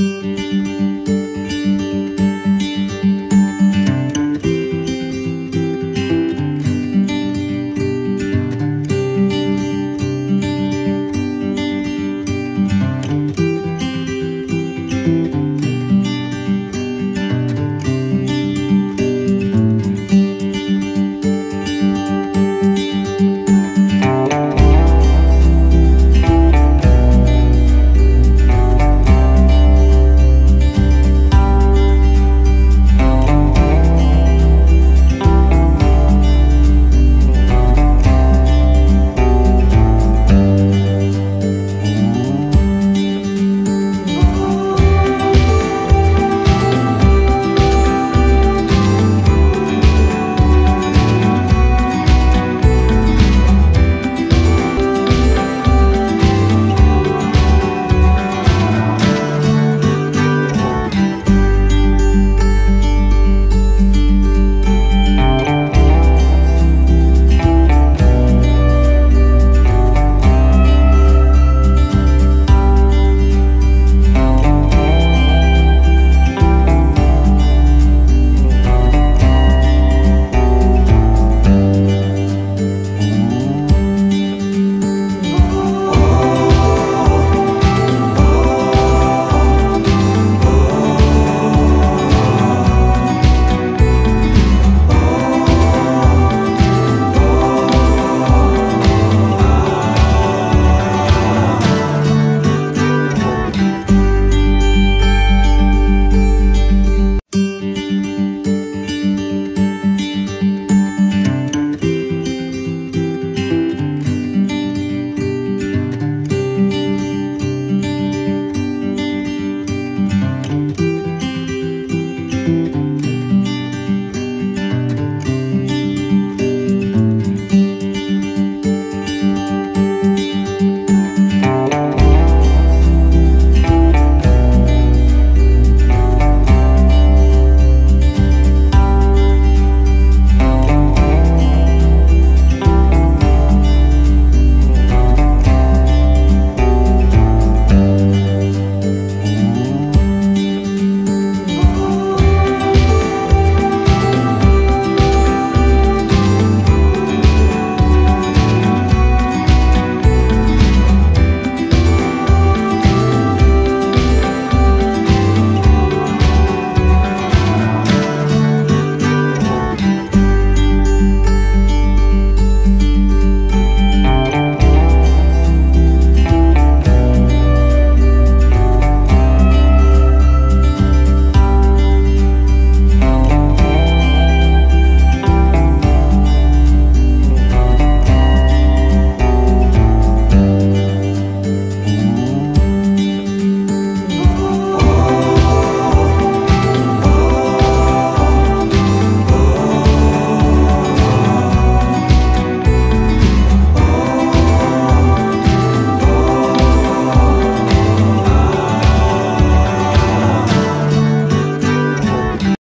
Música